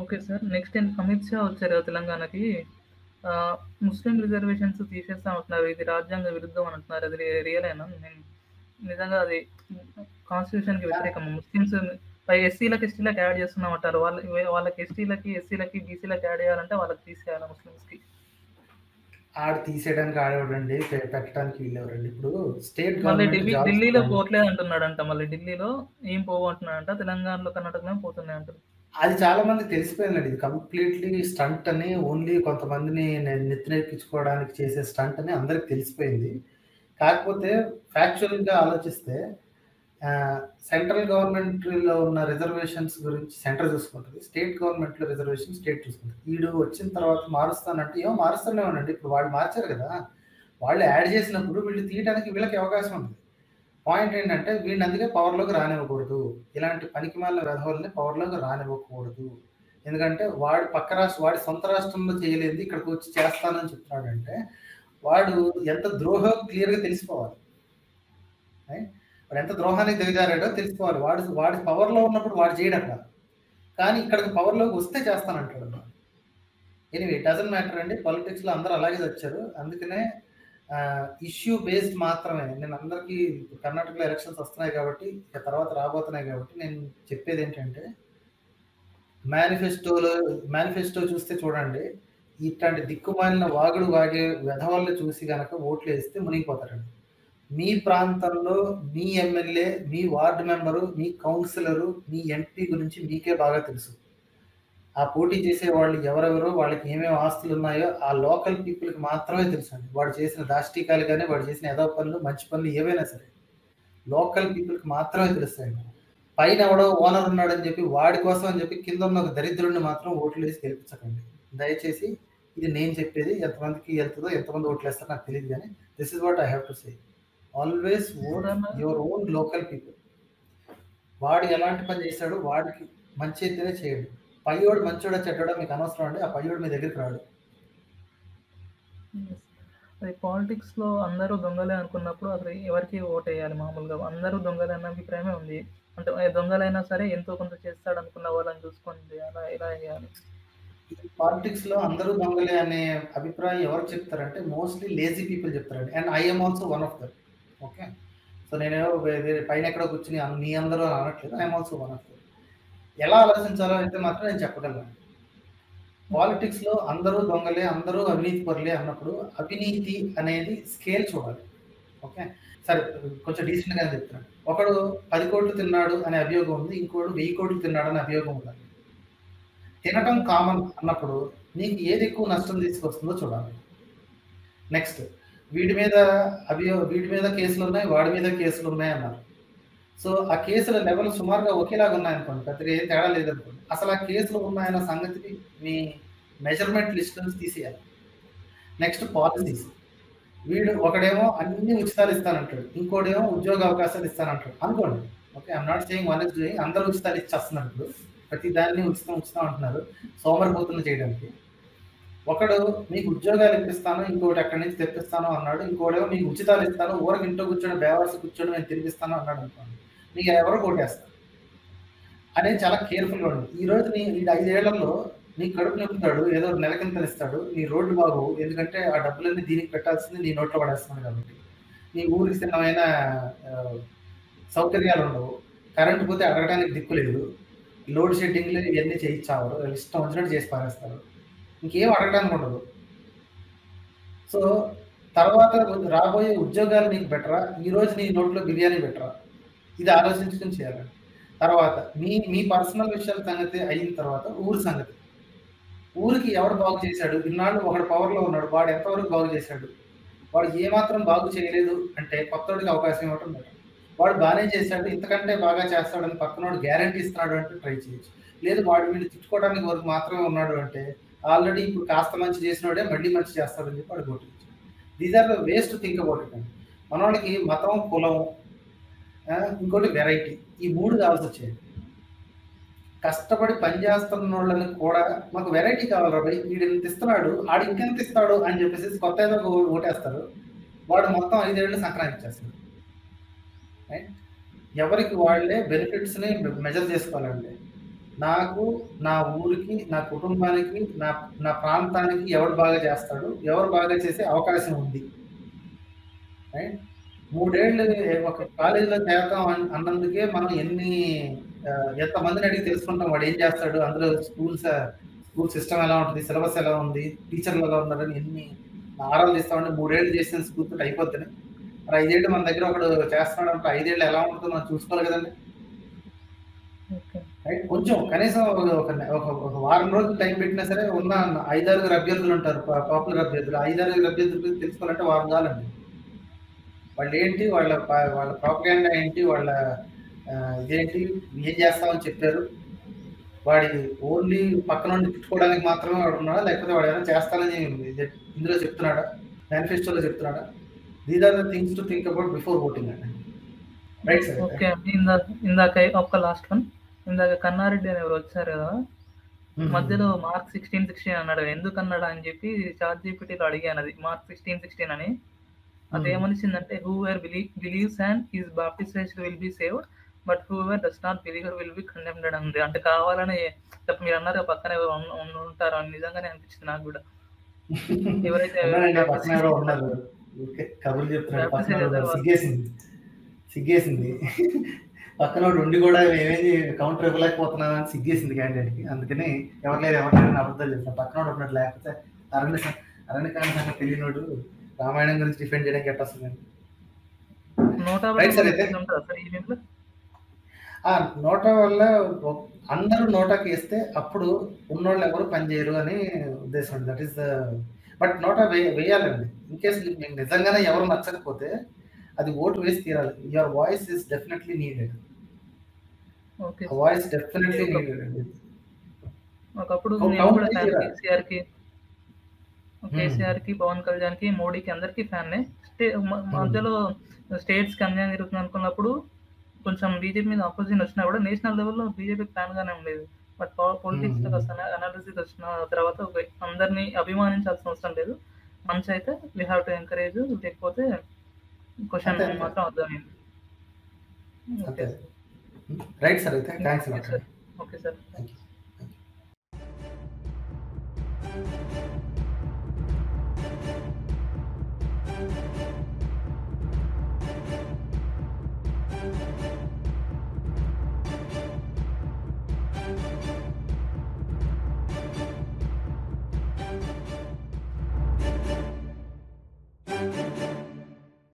Okay sir. Next ఏంటి అమిత్ షా వచ్చారు కదా తెలంగాణకి. ముస్లిం రిజర్వేషన్స్ తీసేస్తా అంటున్నారు. ఇది రాజ్యాంగ విరుద్ధం అని అంటున్నారు. అది రియలేనా నేను నిజంగా అది కాన్స్టిట్యూషన్కి వ్యతిరేకం. ముస్లిమ్స్ పై ఎస్సీలకు ఎస్టీలకు యాడ్ చేస్తున్నాం అంటారు. వాళ్ళ వాళ్ళకి ఎస్టీలకి ఎస్సీలకి బీసీలకి యాడ్ చేయాలంటే వాళ్ళకి తీసేయాలి ముస్లిమ్స్కి. ఆడ తీసేయడానికి ఆడేవాడండి పెట్టడానికి వీళ్ళెవరండి ఇప్పుడు స్టేట్ మళ్ళీ ఢిల్లీ ఢిల్లీలో. పోవట్లేదు అంటున్నాడంట మళ్ళీ ఢిల్లీలో ఏం పోవు అంటున్నాడంట? తెలంగాణలో కర్ణాటకలో పోతున్నాయి అంటారు అది చాలా మంది తెలిసిపోయిందండి. ఇది కంప్లీట్లీ స్టంట్ అని ఓన్లీ కొంతమందిని నేను నెత్తినెక్కించుకోవడానికి చేసే స్టంట్ అని అందరికి తెలిసిపోయింది. కాకపోతే ఫ్యాక్చువల్గా ఆలోచిస్తే సెంట్రల్ గవర్నమెంట్లో ఉన్న రిజర్వేషన్స్ గురించి సెంటర్ చూసుకుంటుంది. స్టేట్ గవర్నమెంట్లో రిజర్వేషన్ స్టేట్ చూసుకుంటుంది. వీడు వచ్చిన తర్వాత మారుస్తానంటే ఏమో మారుస్తానేమోనండి. ఇప్పుడు వాళ్ళు మార్చారు కదా. వాళ్ళు యాడ్ చేసినప్పుడు వీళ్ళు తీయడానికి వీళ్ళకి అవకాశం ఉంది. పాయింట్ ఏంటంటే వీడిని అందుకే పవర్లోకి రానివ్వకూడదు. ఇలాంటి పనికిమాల వెధవల్ని పవర్లోకి రానివ్వకూడదు. ఎందుకంటే వాడు పక్క రాష్ట్ర వాడి సొంత రాష్ట్రంలో చేయలేదు ఇక్కడికి వచ్చి చేస్తానని చెప్తున్నాడంటే వాడు ఎంత ద్రోహం క్లియర్గా తెలిసిపోవాలి. వాడు ఎంత ద్రోహానికి దిగజారాడో తెలుసుకోవాలి వాడు వాడి పవర్లో ఉన్నప్పుడు వాడు చేయడట కానీ ఇక్కడికి పవర్లోకి వస్తే చేస్తానంటాడు ఎనివే డజన్ మ్యాటర్ అండి. పాలిటిక్స్లో అందరూ అలాగే వచ్చారు అందుకనే ఇష్యూ బేస్డ్ మాత్రమే. నేను అందరికీ కర్ణాటకలో ఎలక్షన్స్ వస్తున్నాయి కాబట్టి ఇక తర్వాత రాబోతున్నాయి కాబట్టి నేను చెప్పేది ఏంటంటే మేనిఫెస్టోలో మేనిఫెస్టో చూస్తే చూడండి ఇట్లాంటి దిక్కుమాలిన వాగుడు వాగే వెధవాళ్ళు చూసి కనుక ఓట్లు వేస్తే మునిగిపోతారండి. మీ ప్రాంతంలో మీ ఎమ్మెల్యే మీ వార్డు మెంబరు మీ కౌన్సిలరు మీ ఎంపీ గురించి మీకే బాగా తెలుసు. ఆ పోటీ చేసే వాళ్ళు ఎవరెవరో వాళ్ళకి ఏమేమి ఆస్తులు ఉన్నాయో ఆ లోకల్ పీపుల్కి మాత్రమే తెలుసు అండి వాడు చేసిన దాష్టికాలు కానీ వాడు చేసిన ఏదో పనులు మంచి పనులు ఏవైనా సరే లోకల్ పీపుల్కి మాత్రమే తెలుస్తాయండి. పైన ఎవడో ఓనర్ ఉన్నాడని చెప్పి వాడి కోసం అని చెప్పి కింద ఉన్న ఒక దరిద్రుడిని మాత్రం ఓట్లు వేసి గెలిపించకండి. దయచేసి ఇది నేను చెప్పేది ఎంతమందికి వెళ్తుందో ఎంతమంది ఓట్లు వేస్తారో నాకు తెలియదు కానీ this is what I have to say always vote your own local people వాడు ఎలాంటి పని చేశాడో వాడికి మంచి అయితేనే చేయండి. పయ్యోడు మంచోడా చెడ్డోడా మీకు అనవసరం అండి. ఆ పయ్యోడు మీ దగ్గరికి రాడు. అది పాలిటిక్స్లో అందరూ దొంగలే అనుకున్నప్పుడు అసలు ఎవరికి ఓట్ వేయాలి మామూలుగా? అందరూ దొంగలే అన్న అభిప్రాయమే ఉంది. అంటే దొంగలైనా సరే ఎంతో కొంత చేస్తాడు అనుకున్న వాళ్ళని చూసుకొని అలా ఇలా వేయాలి. పాలిటిక్స్లో అందరూ దొంగలే అనే అభిప్రాయం ఎవరు చెప్తారంటే మోస్ట్లీ లేజీ పీపుల్ చెప్తారండి. And I'm also one of them. Okay? So వేరే పైన ఎక్కడో కూర్చుని మీ అందరూ అని అనట్లేదు. I'm also one of them. ఎలా ఆలోచించాలో అయితే మాత్రం నేను చెప్పగలను పాలిటిక్స్లో అందరూ దొంగలే అందరూ అవినీతి పరులే అన్నప్పుడు అవినీతి అనేది స్కేల్ చూడాలి. ఓకే? సరే కొంచెం డీసెంట్గా చెప్తున్నాను ఒకడు పది కోట్లు తిన్నాడు అనే అభియోగం ఉంది ఇంకోడు వెయ్యి కోట్లు తిన్నాడు అనే అభియోగం ఉంది తినటం కామన్ అన్నప్పుడు నీకు ఏది ఎక్కువ నష్టం తీసుకొస్తుందో చూడాలి. నెక్స్ట్ వీడి మీద అభియో వీడి మీద కేసులు ఉన్నాయి వాడి మీద కేసులు ఉన్నాయి అన్నారు. సో ఆ కేసుల లెవెల్ సుమారుగా ఒకేలాగా ఉన్నాయనుకోండి పెద్దగా ఏం తేడా లేదనుకోండి. అసలు ఆ కేసులు ఉన్నాయన్న సంగతిని మీ మెజర్మెంట్ లిస్ట్ నుంచి తీసేయాలి. నెక్స్ట్ పాలసీస్ వీడు ఒకడేమో అన్ని ఉచితాలు ఇస్తానంటాడు ఇంకోడేమో ఉద్యోగ అవకాశాలు ఇస్తానంటాడు. అనుకోండి okay I'm not saying one is doing అందరూ ఉచితాలు ఇచ్చేస్తున్నారు ఇప్పుడు. ప్రతి దాన్ని ఉచితం ఉచితం అంటున్నారు. సోమరిపోతున్న చేయడానికి. ఒకడు మీకు ఉద్యోగాలు ఇప్పిస్తాను ఇంకోటి అక్కడి నుంచి తెప్పిస్తాను అన్నాడు. ఇంకోటేమో మీకు ఉచితాలు ఇస్తాను ఊరికి ఇంట్లో కూర్చొని బేవర్స్ కూర్చొని నేను తిరిగిస్తాను అన్నాడు అనుకోండి. మీకు ఎవరు కొట్టేస్తాను అనేది చాలా కేర్ఫుల్గా ఉండదు ఈ రోజు నీ ఈ ఐదేళ్ళలో నీ కడుపు నింపుతాడు ఏదో నెలకింతలు ఇస్తాడు. నీ రోడ్డు బాగు ఎందుకంటే ఆ డబ్బులన్నీ దీనికి పెట్టాల్సింది నీ నోట్లో పడేస్తున్నాడు కాబట్టి. నీ ఊరికి చిన్నమైన సౌకర్యాలు ఉండవు. కరెంటు పోతే అడగడానికి దిక్కు లేదు. లోడ్ షెడ్డింగ్లు ఇవన్నీ చేయించావారు ఇష్టం వచ్చినట్టు చేసి పారేస్తారు. ఇంకేం అడగడానికి ఉండదు. సో తర్వాత రాబోయే ఉద్యోగాలు నీకు బెటరా? ఈ రోజు నీ నోట్లో బిర్యానీ బెటరా? ఇది ఆలోచించుకుని చేయాలి. తర్వాత మీ మీ పర్సనల్ విషయాల సంగతి అయిన తర్వాత ఊరి సంగతి. ఊరికి ఎవడు బాగు చేశాడు? ఇన్నాళ్ళు ఒకడు పవర్లో ఉన్నాడు. వాడు ఎంతవరకు బాగు చేశాడు? వాడు ఏమాత్రం బాగు చేయలేదు అంటే కొత్తోడికి అవకాశం ఇవ్వటం better. వాడు బాగానే చేశాడు. ఇంతకంటే బాగా చేస్తాడని పక్కనోడు గ్యారంటీ ఇస్తున్నాడు అంటే ట్రై చేయొచ్చు. లేదు వాడు వీళ్ళు తిట్టుకోవడానికి వరకు మాత్రమే ఉన్నాడు అంటే ఆల్రెడీ ఇప్పుడు కాస్త మంచి చేసినోడే మళ్ళీ మంచి చేస్తాడని చెప్పి వాడు కొట్టించు these are the ways to think about it మనోడికి మతం కులం ఇంకోటి వెరైటీ ఈ మూడు కావాల్సి వచ్చాయి. కష్టపడి పని చేస్తున్న వాళ్ళని కూడా మాకు వెరైటీ కావాలి రాబాయ్ వీడు ఇంత ఇస్తున్నాడు ఆడు ఇంకెంత ఇస్తాడు అని చెప్పేసి కొత్త ఏదో ఓటేస్తారు. వాడు మొత్తం ఐదేళ్ళు సంక్రాంతి చేస్తారు ఎవరికి వాళ్ళే బెనిఫిట్స్ని మెజర్ చేసుకోవాలండి. నాకు నా ఊరికి నా కుటుంబానికి నా నా ప్రాంతానికి ఎవరు బాగా చేస్తాడు? ఎవరు బాగా చేసే అవకాశం ఉంది? రైట్? మూడేళ్ళు ఒక కాలేజీలో చేరతాం అన్నందుకే మనం ఎన్ని ఎంతమందిని అడిగి తెలుసుకుంటాం వాడు ఏం చేస్తాడు? అందులో స్కూల్స్ స్కూల్ సిస్టమ్ ఎలా ఉంటుంది? సిలబస్ ఎలా ఉంది? టీచర్లు ఎలా ఉన్నారని ఎన్ని ఆరాలు తీస్తామంటే మూడేళ్ళు చేసిన స్కూల్ తోటి అయిపోతుంది మరి ఐదేళ్ళు మన దగ్గర ఒకడు చేస్తున్నాడు అంటే ఐదేళ్ళు ఎలా ఉంటుందో మనం చూసుకోవాలి కదండి. ఓకే. రైట్ కొంచెం కనీసం ఒక ఒక వారం రోజులు టైం పెట్టినా సరే ఉన్న ఐదారుగురు అభ్యర్థులు ఉంటారు పాపులర్ అభ్యర్థులు. ఐదారుగురు అభ్యర్థులు తెలుసుకోవాలంటే వారం కాలండి వాళ్ళు ఏంటి వాళ్ళ పా- వాళ్ళ ప్రాపగాండా ఏంటి? వాళ్ళ ఇదేంటి? ఏం చేస్తామని చెప్పారు? వాడి ఓన్లీ పక్కన నుండి తిట్టుకోవడానికి మాత్రమే వాడు ఉన్నాడా? లేకపోతే వాడు ఏమైనా చేస్తానని ఇందులో చెప్తున్నాడా? మేనిఫెస్టోలో చెప్తున్నాడా? These are the things to think about before voting అండి. రైట్ సార్ ఓకే ఇందాక ఒక్క లాస్ట్ వన్ ఇందాక కన్నారెడ్డి అని ఎవరు వచ్చారు కదా? మధ్యలో మార్క్ సిక్స్టీన్ సిక్స్టీన్ అన్నాడు. ఎందుకు అన్నాడు అని చెప్పి చాట్ జీపీటీలో అడిగాను అది. మార్క్ సిక్స్టీన్ సిక్స్టీన్ అని. అదేమనిసిందంటే whoever believes and is baptised will be saved but whoever does not believe will be condemned అంది అంటే కావాలని చెప్ప- మీరు అన్నారు పక్కన ఉంటారు అని నిజంగానే అనిపించింది నాకు కూడా. ఎవరైతే కబుర్లు చేసేవారు. సిగ్గేసింది. సిగ్గేసింది. పక్కన ఉండి కూడా ఏమేమి కౌంటర్ ఇవ్వలేకపోతున్నాను అని సిగ్గేసింది క్యాండిడేట్కి. అందుకని ఎవరు లేదు ఎవరు లేరు అని అబద్ధాలు చెప్తాను పక్కన ఉన్నట్టు లేకపోతే అరణ్య అరణ్యకాండ సంగతి తెలియనోడు రామాయణం గురించి డిఫెండ్ చేయడానికి ఎట్ట వస్తుందండి నూట వల్ల అందరూ నోటాకి వేస్తే అప్పుడు ఉన్నోళ్ళు ఎవరు పనిచేయరు అని ఉద్దేశం that is the but NOTA వేయాలండి. ఇన్ కేస్ మీకు నిజంగానే ఎవరు నచ్చకపోతే అది ఓటు వేసి తీరాలి your voice is definitely needed okay voice definitely needed అండి ఒకప్పుడు ఒక నేను కూడా counter ఫ్యాన్ చేయరా? కేసీఆర్కి. కేసీఆర్కి పవన్ కళ్యాణ్కి మోడీకి అందరికి ఫ్యాన్ మధ్యలో స్టేట్స్కి అన్యాయం జరుగుతుంది అనుకున్నప్పుడు కొంచెం బీజేపీ మీద ఆపోజిషన్ వచ్చినా కూడా నేషనల్ లెవెల్లో బీజేపీ ఫ్యాన్ గానే ఉండేది. But politics Hmm. అనాలిసిస్ వచ్చిన తర్వాత ఒక అందరినీ అభిమానించాల్సిన అవసరం లేదు. మంచి అయితే వీ హ్యావ్ టు ఎంకరేజ్ లేకపోతే question okay. on other end. Okay. okay. Right, sir. Thanks a lot. Sir. Okay, sir. Thank you.